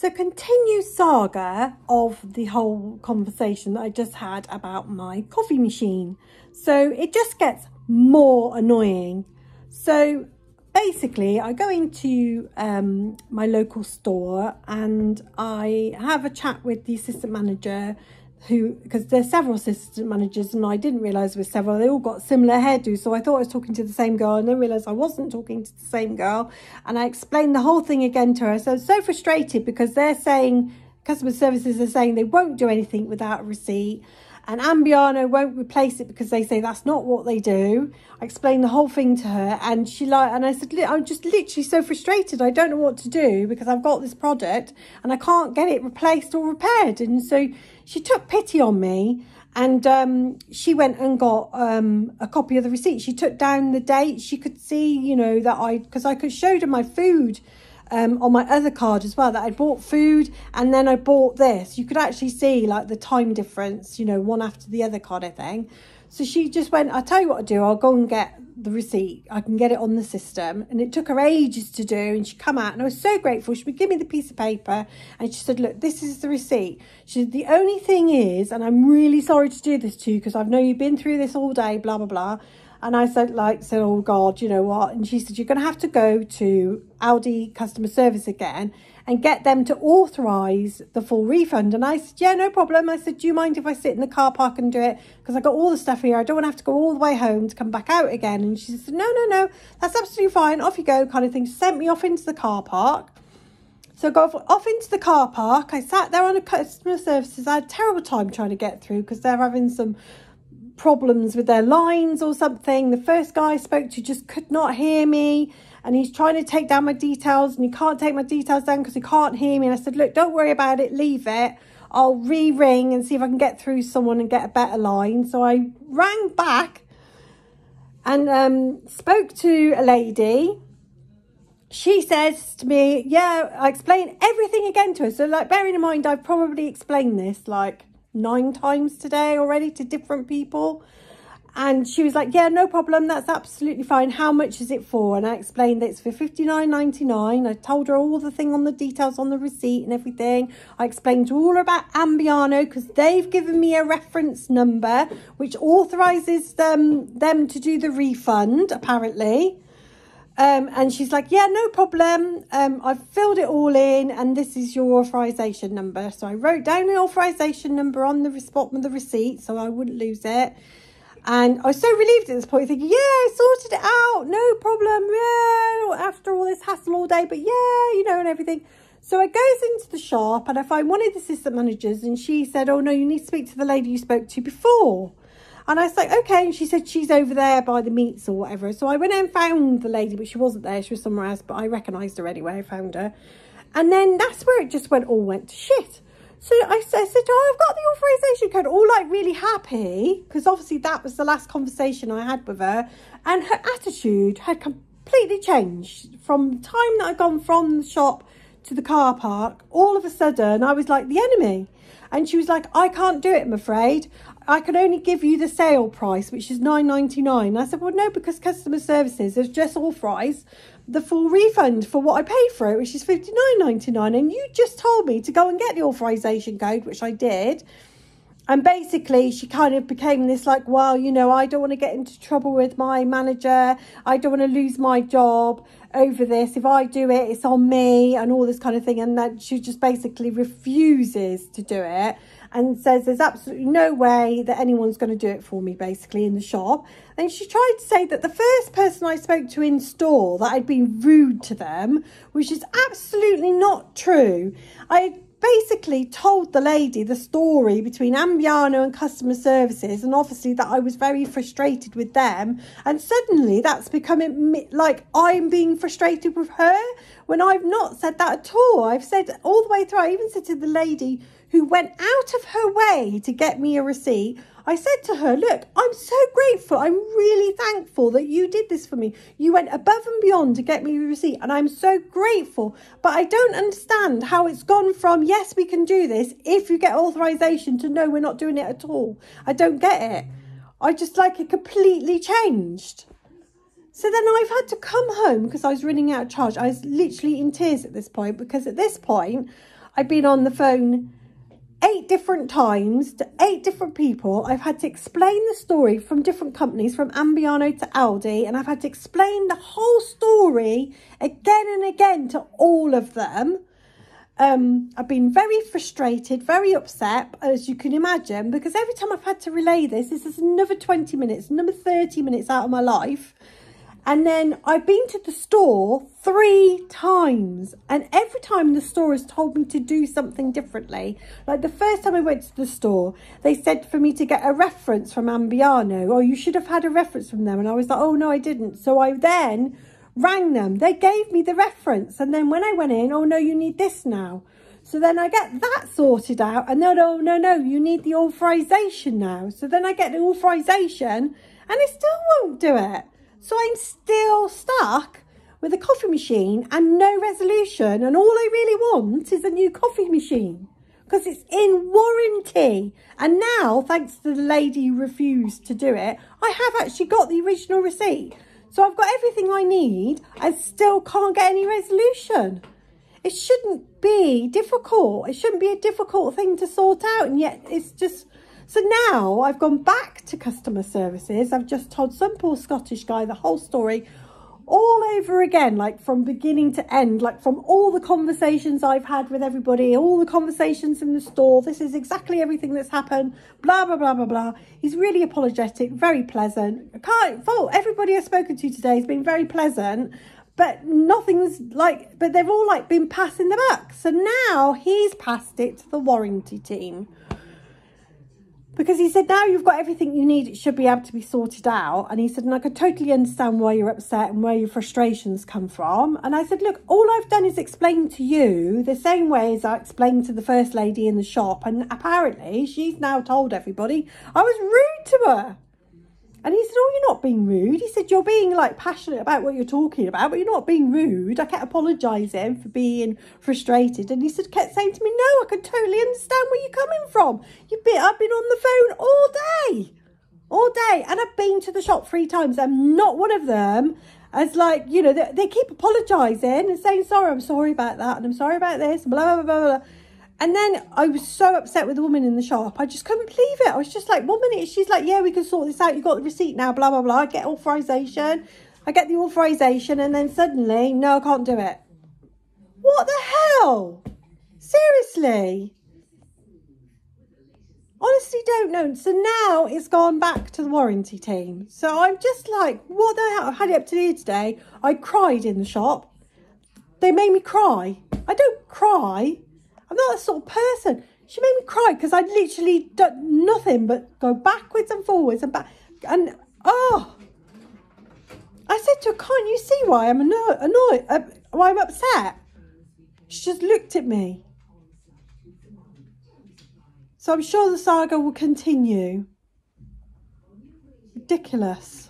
So continue saga of the whole conversation that I just had about my coffee machine. So it just gets more annoying. So basically I go into um, my local store and I have a chat with the assistant manager who because there's several assistant managers and I didn't realise there were several. They all got similar hairdos so I thought I was talking to the same girl and then realised I wasn't talking to the same girl. And I explained the whole thing again to her. So I was so frustrated because they're saying customer services are saying they won't do anything without a receipt and Ambiano won't replace it because they say that's not what they do. I explained the whole thing to her and she like and I said I'm just literally so frustrated. I don't know what to do because I've got this product and I can't get it replaced or repaired. And so she took pity on me and um, she went and got um, a copy of the receipt. She took down the date. She could see, you know, that I because I could showed her my food um, on my other card as well that I bought food and then I bought this. You could actually see like the time difference, you know, one after the other kind of thing. So she just went, I'll tell you what to do. I'll go and get the receipt. I can get it on the system. And it took her ages to do. And she come out and I was so grateful. She would give me the piece of paper and she said, look, this is the receipt. She said, the only thing is, and I'm really sorry to do this to you because I know you've been through this all day, blah, blah, blah. And I said, like, said, oh God, you know what? And she said, you're going to have to go to Aldi customer service again and get them to authorise the full refund. And I said, yeah, no problem. I said, do you mind if I sit in the car park and do it? Because I got all the stuff here. I don't want to have to go all the way home to come back out again. And she said, no, no, no, that's absolutely fine. Off you go, kind of thing. She sent me off into the car park. So I got off into the car park. I sat there on a customer services. I had a terrible time trying to get through because they're having some problems with their lines or something. The first guy I spoke to just could not hear me and he's trying to take down my details and he can't take my details down because he can't hear me. And I said, look, don't worry about it, leave it. I'll re-ring and see if I can get through someone and get a better line. So I rang back and um, spoke to a lady. She says to me, yeah, I explained everything again to her. So like bearing in mind, I've probably explained this like nine times today already to different people. And she was like, yeah, no problem. That's absolutely fine. How much is it for? And I explained that it's for fifty nine ninety nine. I told her all the thing on the details on the receipt and everything. I explained to all about Ambiano because they've given me a reference number which authorises them, them to do the refund, apparently. Um, and she's like, yeah, no problem. Um, I've filled it all in and this is your authorization number. So I wrote down the authorization number on the spot with the receipt so I wouldn't lose it. And I was so relieved at this point, thinking, yeah, I sorted it out, no problem. Yeah, after all this hassle all day, but yeah, you know, and everything. So I goes into the shop and I find one of the assistant managers and she said, oh no, you need to speak to the lady you spoke to before. And I was like, okay. And she said she's over there by the meats or whatever. So I went and found the lady, but she wasn't there. She was somewhere else, but I recognised her anyway. I found her. And then that's where it just went, all went to shit. So I, said, oh, I've got the authorization code, all like really happy, because obviously that was the last conversation I had with her. And her attitude had completely changed from the time that I'd gone from the shop to the car park. All of a sudden, I was like the enemy. And she was like, I can't do it, I'm afraid. I can only give you the sale price, which is nine ninety nine. I said, well, no, because customer services has just authorised the full refund for what I paid for it, which is fifty nine ninety nine. And you just told me to go and get the authorisation code, which I did. And basically, she kind of became this like, well, you know, I don't want to get into trouble with my manager. I don't want to lose my job over this. If I do it, it's on me and all this kind of thing. And that she just basically refuses to do it and says there's absolutely no way that anyone's going to do it for me, basically, in the shop. And she tried to say that the first person I spoke to in store, that I'd been rude to them, which is absolutely not true. I basically told the lady the story between Ambiano and customer services, and obviously that I was very frustrated with them. And suddenly that's becoming like I'm being frustrated with her when I've not said that at all. I've said all the way through, I even said to the lady who went out of her way to get me a receipt, I said to her, Look, I'm so grateful. I'm really thankful that you did this for me. You went above and beyond to get me a receipt, and I'm so grateful. But I don't understand how it's gone from, Yes, we can do this if you get authorization to no, we're not doing it at all. I don't get it. I just like it completely changed. So then I've had to come home because I was running out of charge. I was literally in tears at this point because at this point, I've been on the phone eight different times to eight different people. I've had to explain the story from different companies, from Ambiano to Aldi, and I've had to explain the whole story again and again to all of them. Um, I've been very frustrated, very upset, as you can imagine, because every time I've had to relay this, this is another 20 minutes, another 30 minutes out of my life. And then I've been to the store three times and every time the store has told me to do something differently. Like the first time I went to the store, they said for me to get a reference from Ambiano. Oh, you should have had a reference from them. And I was like, oh no, I didn't. So I then rang them. They gave me the reference. And then when I went in, oh no, you need this now. So then I get that sorted out. And then, no, oh, no, no, you need the authorization now. So then I get the authorization and it still won't do it. So I'm still stuck with a coffee machine and no resolution. And all I really want is a new coffee machine because it's in warranty. And now, thanks to the lady who refused to do it, I have actually got the original receipt. So I've got everything I need. I still can't get any resolution. It shouldn't be difficult. It shouldn't be a difficult thing to sort out. And yet it's just so now I've gone back to customer services. I've just told some poor Scottish guy the whole story all over again, like from beginning to end, like from all the conversations I've had with everybody, all the conversations in the store. This is exactly everything that's happened, blah, blah, blah, blah, blah. He's really apologetic, very pleasant. I can't fault everybody I've spoken to today has been very pleasant, but nothing's like, but they've all like been passing the buck. So now he's passed it to the warranty team because he said now you've got everything you need it should be able to be sorted out. And he said and i could totally understand why you're upset and where your frustrations come from. And i said look all i've done is explain to you the same way as i explained to the first lady in the shop. And apparently she's now told everybody i was rude to her and he said, oh, you're not being rude. He said, you're being like passionate about what you're talking about, but you're not being rude. I kept apologising for being frustrated. And he said, kept saying to me, no, I can totally understand where you're coming from. You've been, I've been on the phone all day, all day. And I've been to the shop three times. I'm not one of them as like, you know, they, they keep apologising and saying, sorry, I'm sorry about that. And I'm sorry about this, blah, blah, blah, blah. And then I was so upset with the woman in the shop. I just couldn't believe it. I was just like, one minute she's like, yeah, we can sort this out. You got the receipt now, blah, blah, blah. I get authorization. I get the authorization. And then suddenly, no, I can't do it. What the hell? Seriously? Honestly, don't know. So now it's gone back to the warranty team. So I'm just like, what the hell? I had it up to here today. I cried in the shop. They made me cry. I don't cry. I'm not that sort of person. She made me cry because I'd literally done nothing but go backwards and forwards and back. And, oh, I said to her, can't you see why I'm annoyed, uh, why I'm upset? She just looked at me. So I'm sure the saga will continue. Ridiculous.